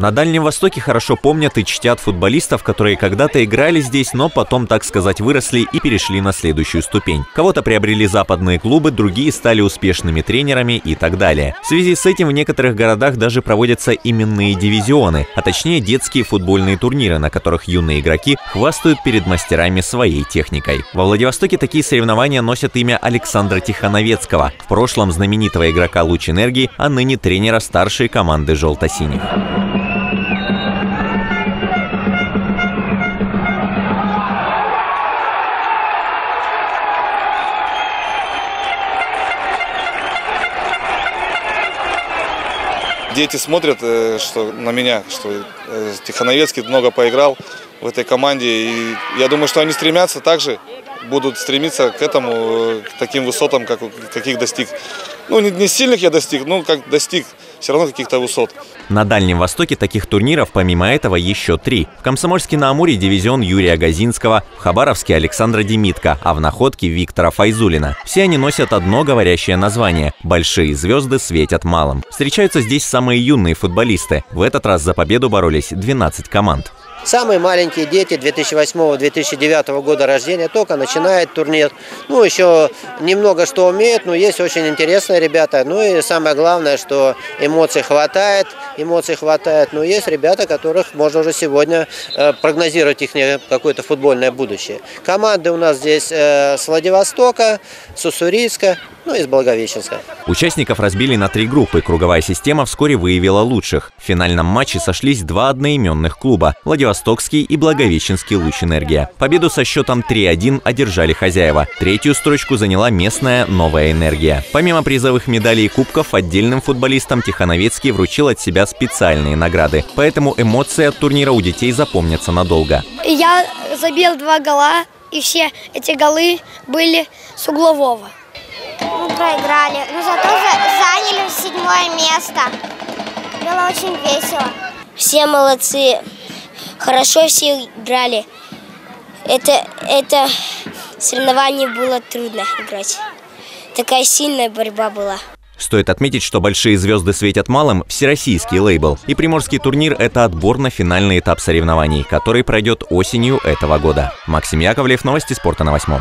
На Дальнем Востоке хорошо помнят и чтят футболистов, которые когда-то играли здесь, но потом, так сказать, выросли и перешли на следующую ступень. Кого-то приобрели западные клубы, другие стали успешными тренерами и так далее. В связи с этим в некоторых городах даже проводятся именные дивизионы, а точнее детские футбольные турниры, на которых юные игроки хвастают перед мастерами своей техникой. Во Владивостоке такие соревнования носят имя Александра Тихоновецкого, в прошлом знаменитого игрока «Луч энергии», а ныне тренера старшей команды «Желто-синих». Дети смотрят э, что на меня, что э, Тихоновецкий много поиграл в этой команде. И я думаю, что они стремятся также, будут стремиться к этому, э, к таким высотам, как, каких достиг. Ну, не, не сильных я достиг, но как достиг все равно каких-то высот. На Дальнем Востоке таких турниров помимо этого еще три. В Комсомольске на Амуре дивизион Юрия Газинского, в Хабаровске Александра Демитко, а в Находке Виктора Файзулина. Все они носят одно говорящее название – «Большие звезды светят малым». Встречаются здесь самые юные футболисты. В этот раз за победу боролись 12 команд. Самые маленькие дети 2008-2009 года рождения только начинают турнир. Ну, еще немного что умеют, но есть очень интересные ребята. Ну и самое главное, что эмоций хватает, эмоций хватает. Но есть ребята, которых можно уже сегодня э, прогнозировать их какое-то футбольное будущее. Команды у нас здесь э, с Владивостока, с Уссурийска, ну и с Благовещенска. Участников разбили на три группы. Круговая система вскоре выявила лучших. В финальном матче сошлись два одноименных клуба – Владивостокский и Благовещенский «Луч Энергия». Победу со счетом 3-1 одержали хозяева. Третью строчку заняла местная «Новая энергия». Помимо призовых медалей и кубков, отдельным футболистам Тихоновецкий вручил от себя специальные награды. Поэтому эмоции от турнира у детей запомнятся надолго. Я забил два гола, и все эти голы были с углового. Мы проиграли, но зато заняли седьмое место. Было очень весело. Все молодцы, хорошо все играли. Это, это соревнование было трудно играть. Такая сильная борьба была. Стоит отметить, что «Большие звезды светят малым» – всероссийский лейбл. И приморский турнир – это отбор на финальный этап соревнований, который пройдет осенью этого года. Максим Яковлев, новости спорта на восьмом.